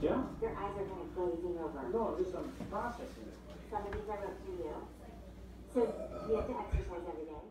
Yeah? Your eyes are kind of glazing over. No, just I'm processing it. these are up to you. So you have to exercise every day.